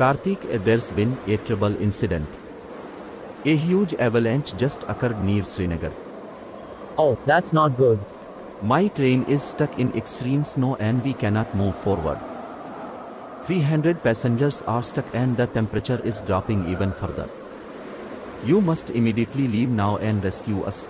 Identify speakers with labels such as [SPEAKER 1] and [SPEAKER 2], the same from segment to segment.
[SPEAKER 1] Karthik, there's been a trouble incident. A huge avalanche just occurred near Srinagar.
[SPEAKER 2] Oh, that's not good.
[SPEAKER 1] My train is stuck in extreme snow and we cannot move forward. 300 passengers are stuck and the temperature is dropping even further. You must immediately leave now and rescue us.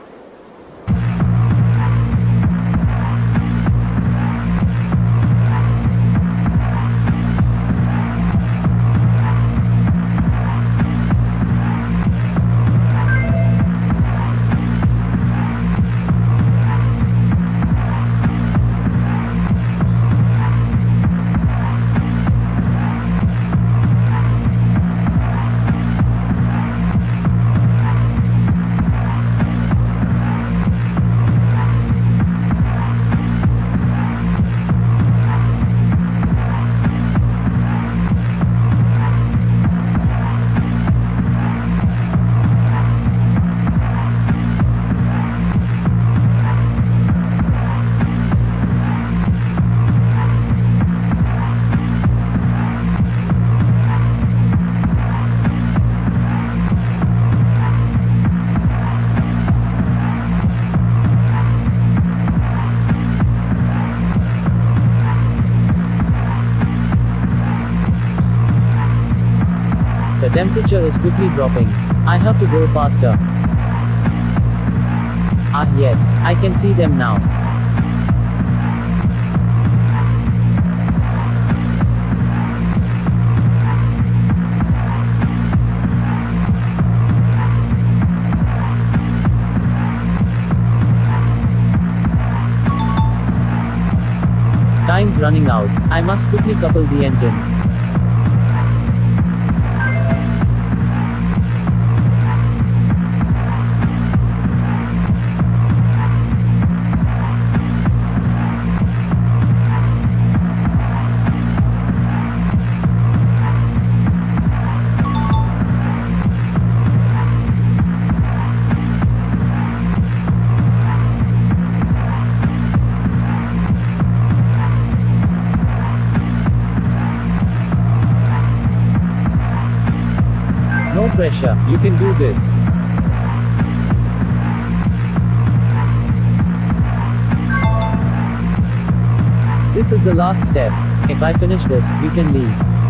[SPEAKER 2] Temperature is quickly dropping. I have to go faster. Ah yes, I can see them now. Time's running out. I must quickly couple the engine. Pressure, you can do this. This is the last step. If I finish this, we can leave.